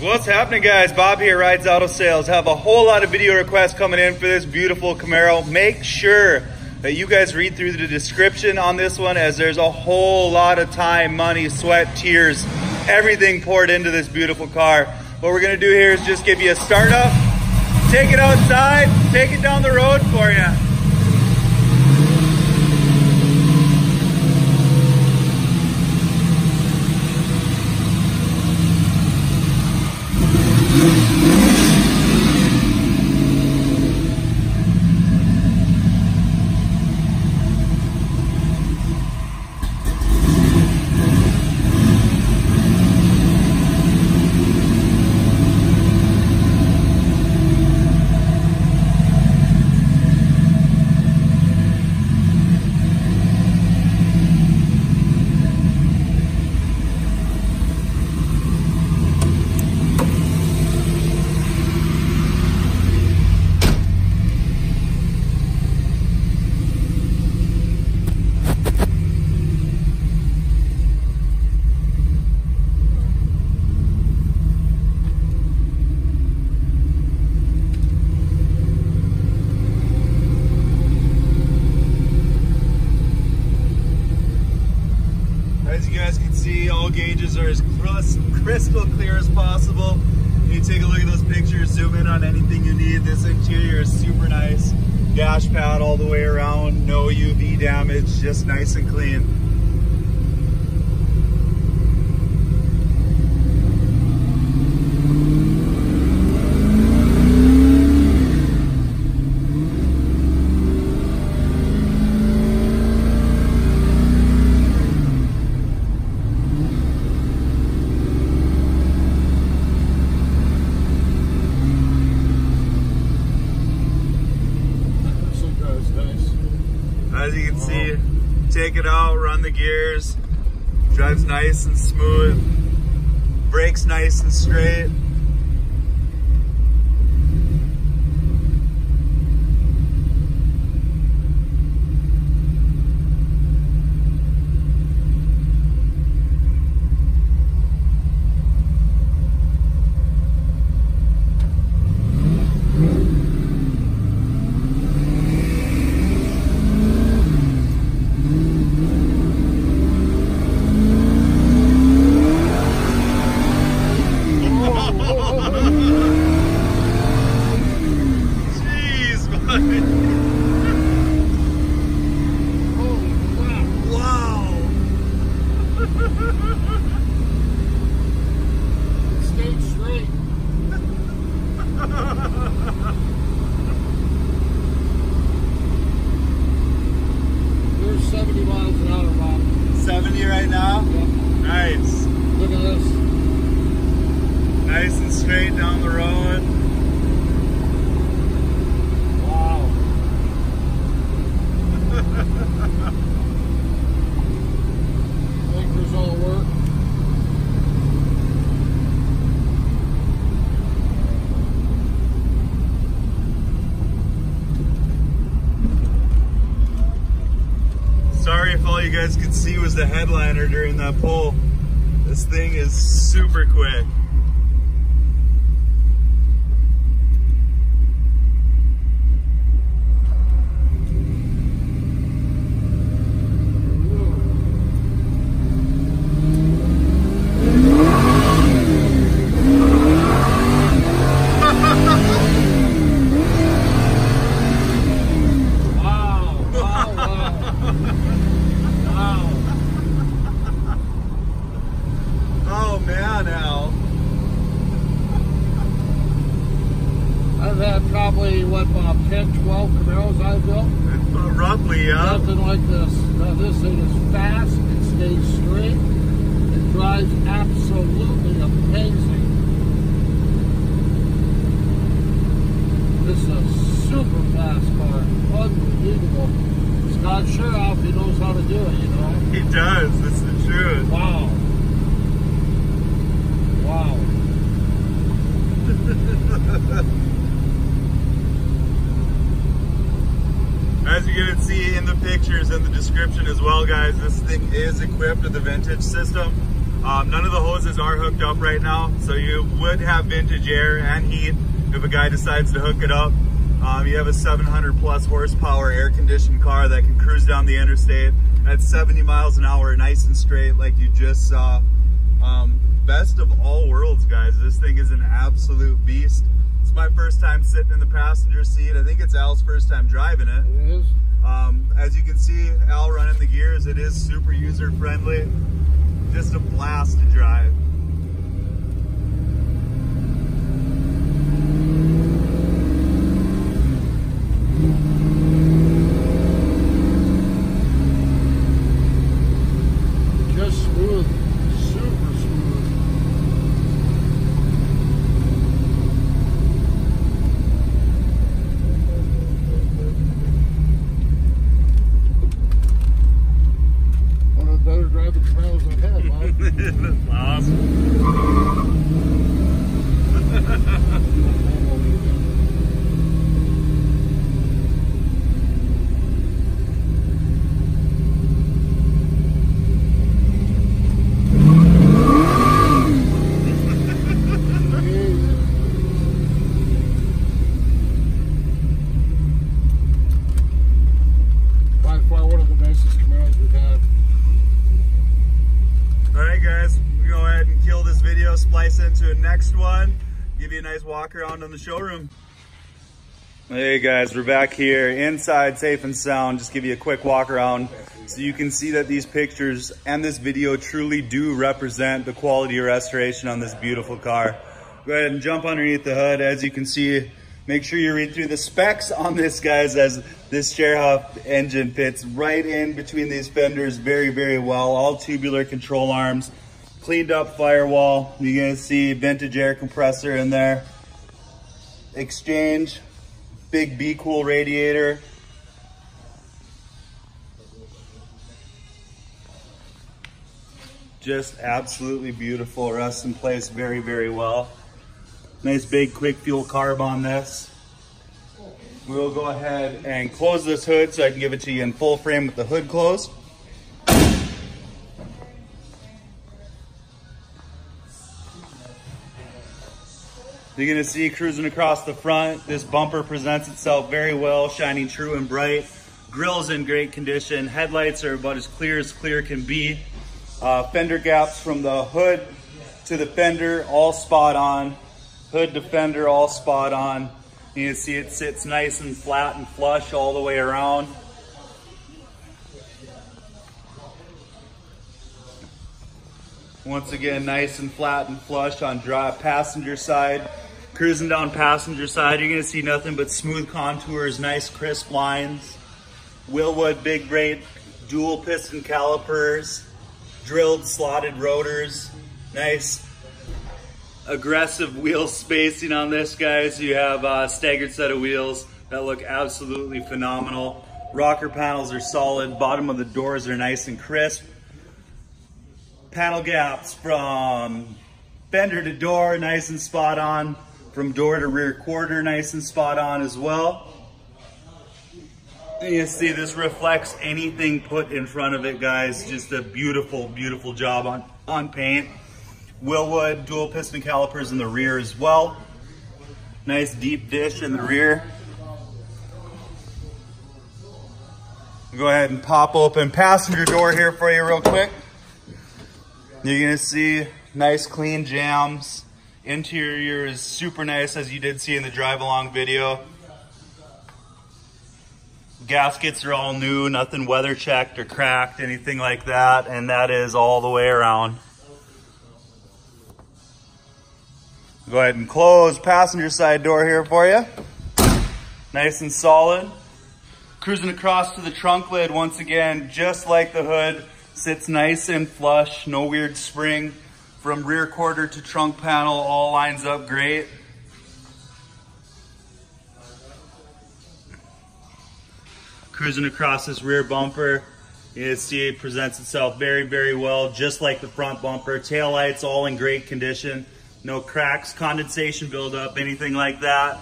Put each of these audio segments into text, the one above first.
What's happening guys? Bob here, Rides Auto Sales. Have a whole lot of video requests coming in for this beautiful Camaro. Make sure that you guys read through the description on this one as there's a whole lot of time, money, sweat, tears, everything poured into this beautiful car. What we're gonna do here is just give you a startup, take it outside, take it down the road for you. As you guys can see, all gauges are as crystal clear as possible. You take a look at those pictures, zoom in on anything you need. This interior is super nice. Dash pad all the way around, no UV damage, just nice and clean. As you can see, take it out, run the gears, drives nice and smooth, brakes nice and straight. Jeez, man. Wow. Stay straight. There's 70 miles an hour, Bob. 70 right now? Nice. Look at this. Nice and straight down the road. Wow. Blinkers all work. Sorry if all you guys could see was the headliner during that pull. This thing is super quick. Wow. Wow. Wow. wow. Oh man, Al. I've had probably, what, Bob, 10, 12 Camaros I've built. Roughly, yeah. Nothing like this. Now, this thing is fast, it stays straight, it drives absolutely amazing. This is a super fast car. Unbelievable. Scott Shafiroff, he knows how to do it, you know? He does. That's the truth. Wow. Wow. As you can see in the pictures and the description as well, guys, this thing is equipped with a vintage system. Um, none of the hoses are hooked up right now, so you would have vintage air and heat if a guy decides to hook it up. Um, you have a 700 plus horsepower air conditioned car that can cruise down the interstate at 70 miles an hour, nice and straight like you just saw. Um, best of all worlds, guys. This thing is an absolute beast. My first time sitting in the passenger seat. I think it's Al's first time driving it. It is. Um, as you can see, Al running the gears, it is super user friendly. Just a blast to drive. Just smooth. Super smooth. One of the better driving Camaros I've had, Bob. awesome. By far one of the nicest Camaros we've had. All right, guys, we go ahead and kill this video, splice into a next one, give you a nice walk around on the showroom. Hey guys, we're back here inside Safe and Sound. Just give you a quick walk around so you can see that these pictures and this video truly do represent the quality of restoration on this beautiful car. Go ahead and jump underneath the hood. As you can see, make sure you read through the specs on this, guys, as this Shafiroff engine fits right in between these fenders very, very well. All tubular control arms, cleaned up firewall. You're gonna see vintage air compressor in there. Exchange, big Be Cool radiator. Just absolutely beautiful, rests in place very, very well. Nice big quick fuel carb on this. We'll go ahead and close this hood so I can give it to you in full frame with the hood closed. You're gonna see cruising across the front. This bumper presents itself very well, shining true and bright. Grill's in great condition. Headlights are about as clear as clear can be. Uh, fender gaps from the hood to the fender, all spot on. Hood to fender, all spot on. You can see it sits nice and flat and flush all the way around. Once again, nice and flat and flush on drive passenger side. Cruising down passenger side, you're gonna see nothing but smooth contours, nice crisp lines. Wilwood big brake, dual piston calipers, drilled slotted rotors, nice aggressive wheel spacing on this, guys. You have a staggered set of wheels that look absolutely phenomenal. Rocker panels are solid. Bottom of the doors are nice and crisp. Panel gaps from fender to door, nice and spot on. From door to rear quarter, nice and spot on as well. And you see this reflects anything put in front of it, guys. Just a beautiful, beautiful job on, on paint. Wilwood dual piston calipers in the rear as well. Nice deep dish in the rear. Go ahead and pop open passenger door here for you real quick. You're gonna see nice clean jams. Interior is super nice as you did see in the drive along video. Gaskets are all new, nothing weather checked or cracked, anything like that. And that is all the way around. Go ahead and close passenger side door here for you. Nice and solid. Cruising across to the trunk lid once again, just like the hood, sits nice and flush, no weird spring. From rear quarter to trunk panel, all lines up great. Cruising across this rear bumper, you see it presents itself very, very well, just like the front bumper. Tail lights all in great condition. No cracks, condensation buildup, anything like that.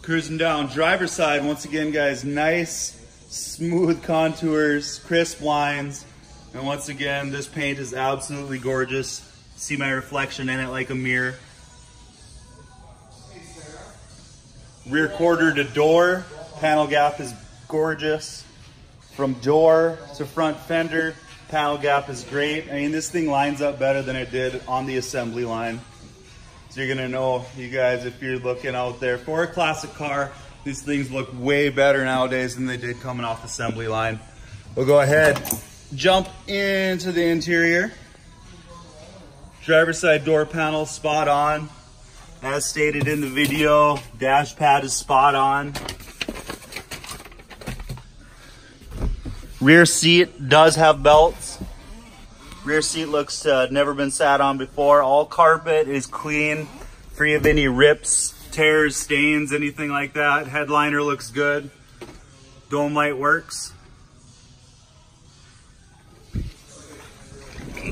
Cruising down driver's side, once again, guys, nice smooth contours, crisp lines. And once again, this paint is absolutely gorgeous. See my reflection in it like a mirror. Rear quarter to door, panel gap is gorgeous. From door to front fender, panel gap is great. I mean, this thing lines up better than it did on the assembly line. So you're gonna know, you guys, if you're looking out there for a classic car, these things look way better nowadays than they did coming off the assembly line. We'll go ahead, jump into the interior. Driver side door panel, spot on. As stated in the video, dash pad is spot on. Rear seat does have belts. Rear seat looks uh, never been sat on before. All carpet is clean, free of any rips, tears, stains, anything like that. Headliner looks good. Dome light works.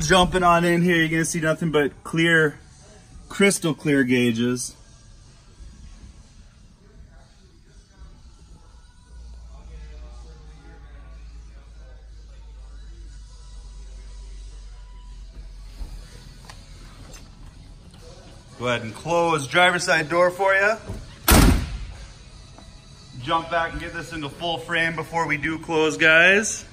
Jumping on in here, you're gonna see nothing but clear, crystal clear gauges. Go ahead and close driver's side door for you. Jump back and get this into full frame before we do close, guys.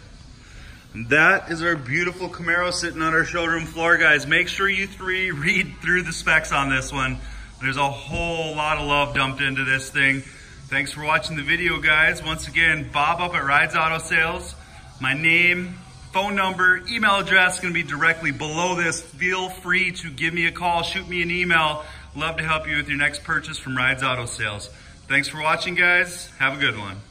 And that is our beautiful Camaro sitting on our showroom floor, guys. Make sure you three read through the specs on this one. There's a whole lot of love dumped into this thing. Thanks for watching the video, guys. Once again, Bob up at Rides Auto Sales. My name, phone number, email address is gonna be directly below this. Feel free to give me a call, shoot me an email. Love to help you with your next purchase from Rides Auto Sales. Thanks for watching, guys. Have a good one.